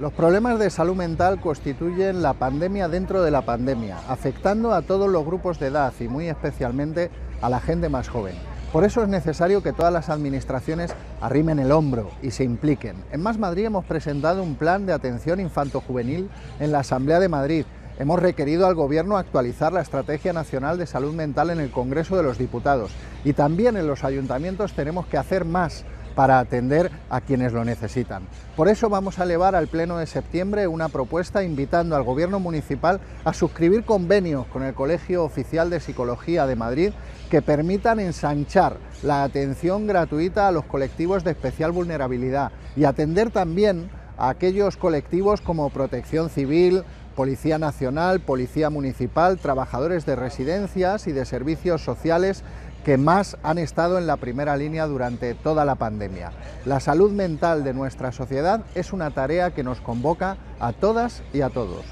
Los problemas de salud mental constituyen la pandemia dentro de la pandemia, afectando a todos los grupos de edad y muy especialmente a la gente más joven. Por eso es necesario que todas las administraciones arrimen el hombro y se impliquen. En Más Madrid hemos presentado un plan de atención infanto-juvenil en la Asamblea de Madrid. Hemos requerido al Gobierno actualizar la Estrategia Nacional de Salud Mental en el Congreso de los Diputados. Y también en los ayuntamientos tenemos que hacer más para atender a quienes lo necesitan. Por eso vamos a elevar al Pleno de septiembre una propuesta invitando al Gobierno Municipal a suscribir convenios con el Colegio Oficial de Psicología de Madrid que permitan ensanchar la atención gratuita a los colectivos de especial vulnerabilidad y atender también a aquellos colectivos como Protección Civil, Policía Nacional, Policía Municipal, trabajadores de residencias y de servicios sociales que más han estado en la primera línea durante toda la pandemia. La salud mental de nuestra sociedad es una tarea que nos convoca a todas y a todos.